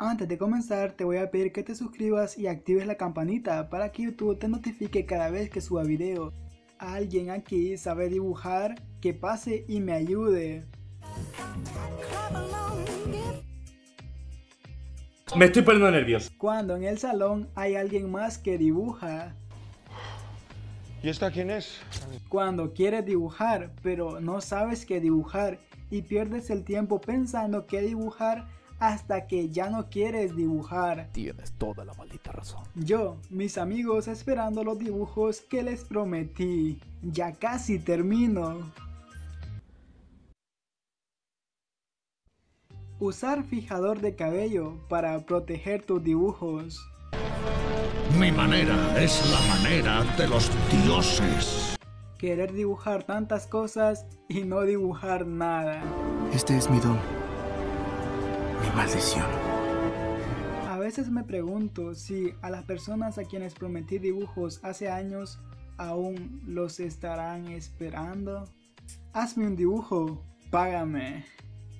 Antes de comenzar te voy a pedir que te suscribas y actives la campanita para que YouTube te notifique cada vez que suba video. ¿Alguien aquí sabe dibujar? Que pase y me ayude. Me estoy poniendo nervioso. Cuando en el salón hay alguien más que dibuja. ¿Y esta quién es? Cuando quieres dibujar, pero no sabes qué dibujar y pierdes el tiempo pensando qué dibujar hasta que ya no quieres dibujar. Tienes toda la maldita razón. Yo, mis amigos esperando los dibujos que les prometí. Ya casi termino. Usar fijador de cabello para proteger tus dibujos. Mi manera es la manera de los dioses. Querer dibujar tantas cosas y no dibujar nada. Este es mi don. Maldición. A veces me pregunto si a las personas a quienes prometí dibujos hace años aún los estarán esperando. Hazme un dibujo, págame.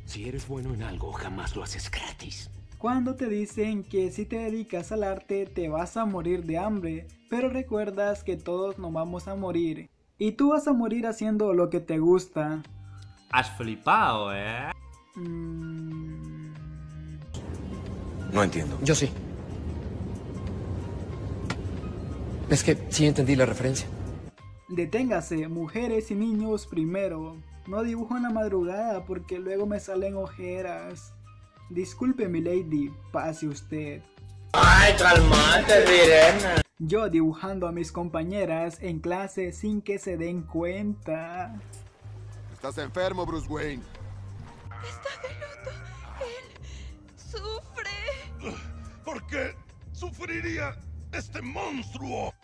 Si eres bueno en algo, jamás lo haces gratis. Cuando te dicen que si te dedicas al arte te vas a morir de hambre, pero recuerdas que todos nos vamos a morir. Y tú vas a morir haciendo lo que te gusta. Has flipado, eh. Mm, No entiendo. Yo sí. Es que sí entendí la referencia. Deténgase, mujeres y niños primero. No dibujo en la madrugada porque luego me salen ojeras. Disculpe mi lady, pase usted. Ay, calmate, Virena. Yo dibujando a mis compañeras en clase sin que se den cuenta. Estás enfermo, Bruce Wayne. Está de luto. ¿Por qué sufriría este monstruo?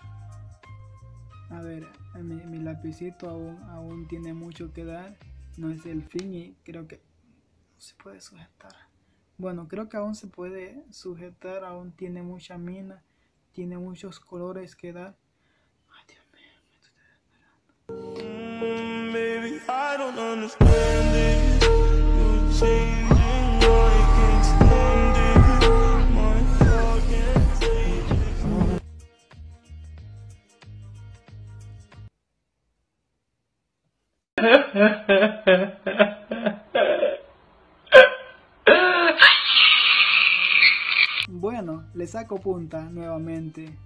A ver, mi, mi lapicito aún, aún tiene mucho que dar. No es el fin y creo que no se puede sujetar. Bueno, creo que aún se puede sujetar, aún tiene mucha mina, tiene muchos colores que dar. Ay, Dios mío, me estoy desesperando. Baby, I don't understand it. Bueno, le saco punta nuevamente.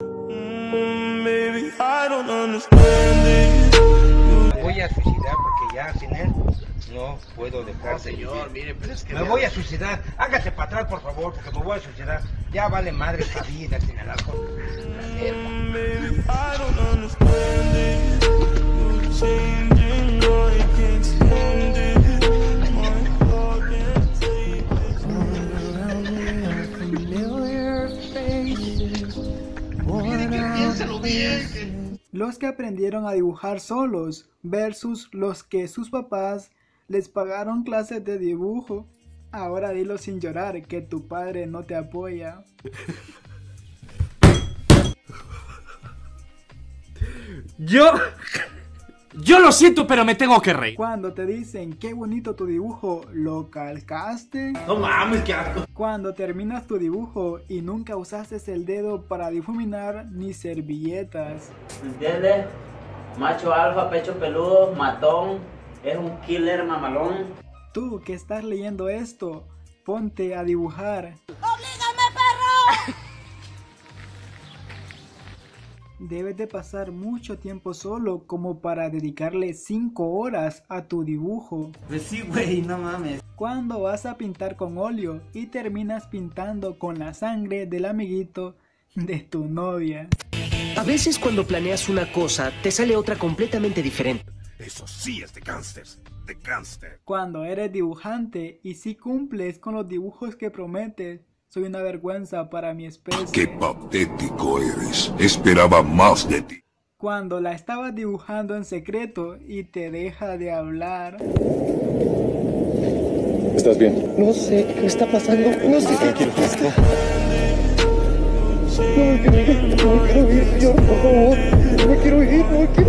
Baby, I don't understand it. Voy a suicidar porque ya sin él no puedo dejar de Señor, vivir. mire, pero es que... Me voy a suicidar. Hágase para atrás, por favor, porque me voy a suicidar. Ya vale madre esta vida sin el alcohol. Los que aprendieron a dibujar solos versus los que sus papás les pagaron clases de dibujo. Ahora dilo sin llorar que tu padre no te apoya. Yo. Yo lo siento, pero me tengo que reír. Cuando te dicen qué bonito tu dibujo, ¿lo calcaste? No mames, qué asco. Cuando terminas tu dibujo y nunca usaste el dedo para difuminar ni servilletas. ¿Entiendes? Macho alfa, pecho peludo, matón, es un killer mamalón. Tú que estás leyendo esto, ponte a dibujar. ¡Oblígame, perro! Debes de pasar mucho tiempo solo como para dedicarle 5 horas a tu dibujo. Pues sí, güey, no mames. Cuando vas a pintar con óleo y terminas pintando con la sangre del amiguito de tu novia. A veces cuando planeas una cosa, te sale otra completamente diferente. Eso sí es de gangsters. De gangster. Cuando eres dibujante y si cumples con los dibujos que prometes, soy una vergüenza para mi especie. Qué patético eres. Esperaba más de ti. Cuando la estabas dibujando en secreto y te deja de hablar. ¿Estás bien? No sé qué está pasando. No sé tranquilo. No me quiero ir, no me quiero ir, por favor. No me quiero ir, no me quiero ir. No me quiero ir.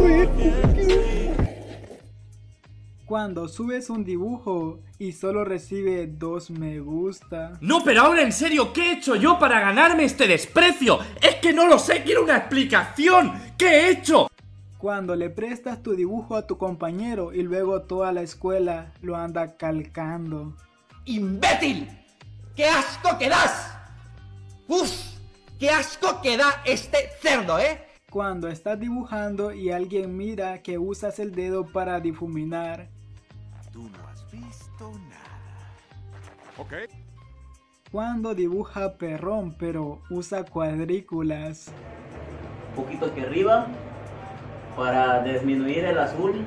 Cuando subes un dibujo y solo recibe dos me gusta. No, pero ahora en serio, ¿qué he hecho yo para ganarme este desprecio? Es que no lo sé, quiero una explicación. ¿Qué he hecho? Cuando le prestas tu dibujo a tu compañero y luego toda la escuela lo anda calcando. ¡Imbécil! ¡Qué asco que das! ¡Uf! ¡Qué asco que da este cerdo, eh! Cuando estás dibujando y alguien mira que usas el dedo para difuminar. Ok. Cuando dibuja perrón pero usa cuadrículas. Un poquito aquí arriba para disminuir el azul.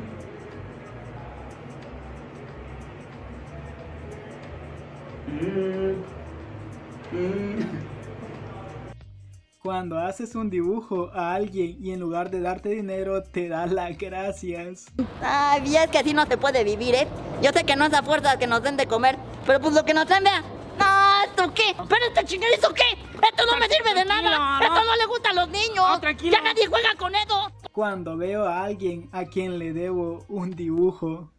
Mm, mm. Cuando haces un dibujo a alguien y en lugar de darte dinero te da las gracias. Ay, y es que así no se puede vivir, ¿eh? Yo sé que no es a fuerza que nos den de comer, pero pues lo que nos den, vea. No, ¿esto qué? ¿Pero este chingadizo qué? Esto no me sirve de nada. Esto no le gusta a los niños. Ya nadie juega con eso. Cuando veo a alguien a quien le debo un dibujo.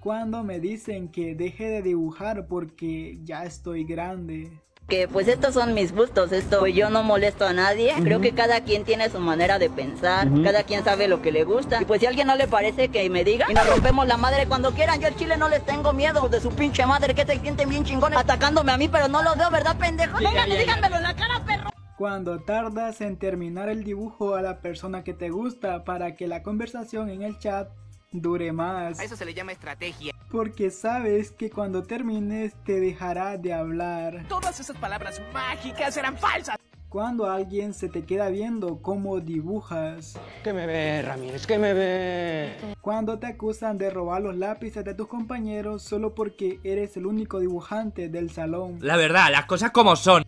Cuando me dicen que deje de dibujar porque ya estoy grande. Que pues estos son mis gustos, esto yo no molesto a nadie, creo que cada quien tiene su manera de pensar, cada quien sabe lo que le gusta, y pues si a alguien no le parece que me diga, y nos rompemos la madre cuando quieran, yo al chile no les tengo miedo de su pinche madre que se sienten bien chingones atacándome a mí, pero no los veo, ¿verdad pendejo? Vengan y díganmelo en la cara, perro. Cuando tardas en terminar el dibujo a la persona que te gusta para que la conversación en el chat dure más. A eso se le llama estrategia. Porque sabes que cuando termines te dejará de hablar. Todas esas palabras mágicas eran falsas. Cuando alguien se te queda viendo cómo dibujas. Que me ve, Ramírez, que me ve. Cuando te acusan de robar los lápices de tus compañeros solo porque eres el único dibujante del salón. La verdad, las cosas como son.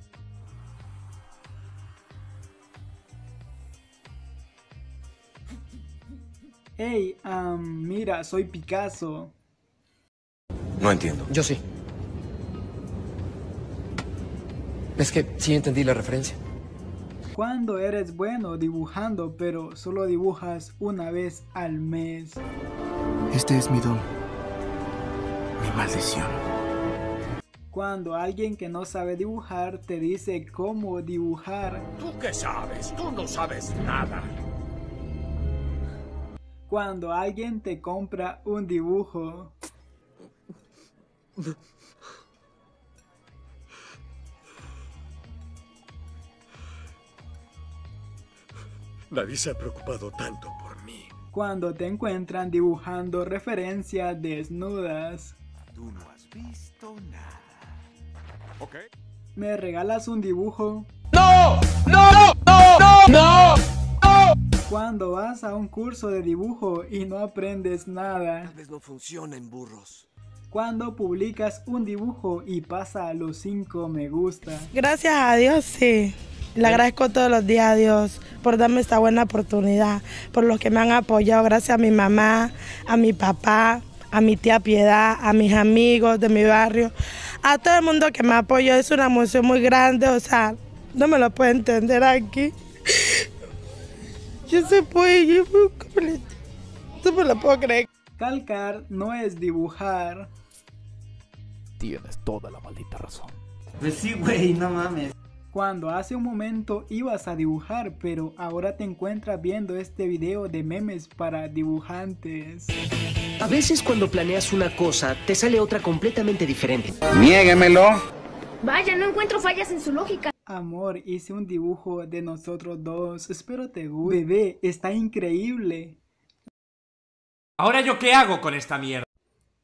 Hey, um, mira, soy Picasso. No entiendo. Yo sí. Es que sí entendí la referencia. Cuando eres bueno dibujando, pero solo dibujas una vez al mes. Este es mi don. Mi maldición. Cuando alguien que no sabe dibujar te dice cómo dibujar. ¿Tú qué sabes? Tú no sabes nada. Cuando alguien te compra un dibujo. Nadie se ha preocupado tanto por mí. Cuando te encuentran dibujando referencias desnudas. Tú no has visto nada. Ok. ¿Me regalas un dibujo? ¡No! ¡No! ¡No! ¡No! ¡No! Cuando vas a un curso de dibujo y no aprendes nada. Tal vez no funciona en burros. Cuando publicas un dibujo y pasa a los 5 me gusta. Gracias a Dios, sí. Le agradezco todos los días a Dios por darme esta buena oportunidad, por los que me han apoyado, gracias a mi mamá, a mi papá, a mi tía Piedad, a mis amigos de mi barrio, a todo el mundo que me apoyó. Es una emoción muy grande, o sea, no me lo puedo entender aquí. Yo se puede, yo no me lo puedo creer. Calcar no es dibujar. Tienes toda la maldita razón. Pues sí, güey, no mames. Cuando hace un momento ibas a dibujar, pero ahora te encuentras viendo este video de memes para dibujantes. A veces cuando planeas una cosa, te sale otra completamente diferente. Niéguemelo. Vaya, no encuentro fallas en su lógica. Amor, hice un dibujo de nosotros dos. Espero te guste. Bebé, está increíble. ¿Ahora yo qué hago con esta mierda?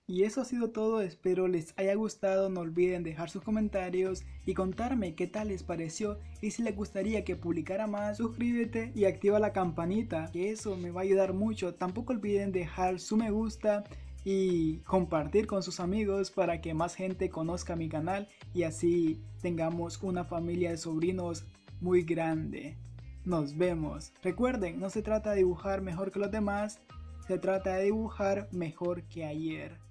Y eso ha sido todo, espero les haya gustado, no olviden dejar sus comentarios y contarme qué tal les pareció y si les gustaría que publicara más, suscríbete y activa la campanita, que eso me va a ayudar mucho. Tampoco olviden dejar su me gusta y compartir con sus amigos para que más gente conozca mi canal y así tengamos una familia de sobrinos muy grande. Nos vemos. Recuerden, no se trata de dibujar mejor que los demás, se trata de dibujar mejor que ayer.